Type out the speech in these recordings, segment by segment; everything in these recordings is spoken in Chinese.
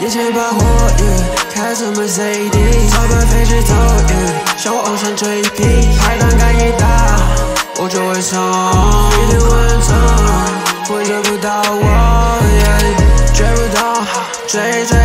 眼前把火，开着 Mercedes，超白飞机头，向我翱翔追逼，排档敢一打，我就会冲，一定稳重，会追不到我，追不到，追追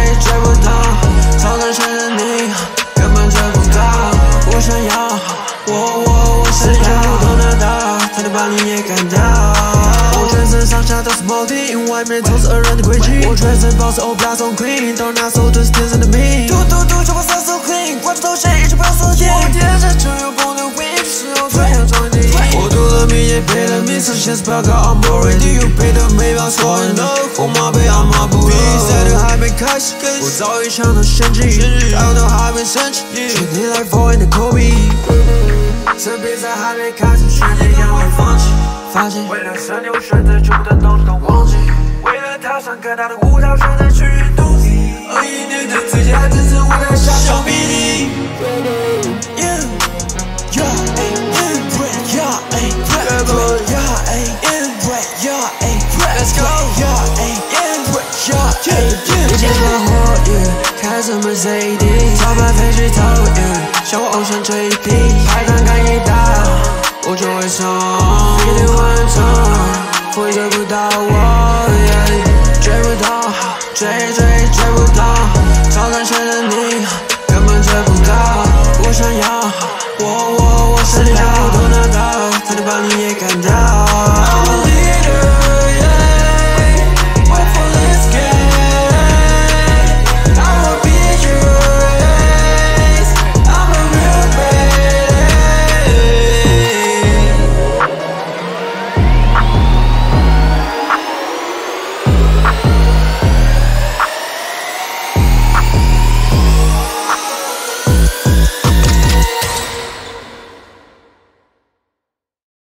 下都是 model，外面都是恶人的诡计。我全身包是 all black on queen，都拿手都是天生的命。嘟嘟嘟，就把色色 clean，关注头像一直不要。我天生就有风的 whip，是我最强装的。我读了名也背了名，上线是不要搞 I'm 所有人都红马比赛都还没开始，我早已抢到先机，大家都还没升级，全体来 for in the Kobe。这比赛还没开始，瞬间将会放弃。为了胜利，我选择全部的东西都忘记。为了踏上更大的舞台，选择去努力。二一年的最佳只是为了小小迷你。Let's go. Yeah, yeah, yeah, yeah. 一切把火，开着 Mercedes，超白飞机头，向我偶像追逼，排档杆一打，我就会说，一定会走，会追不到。我追不到，追也追也追不到，超任谁的你根本追不到，我想要。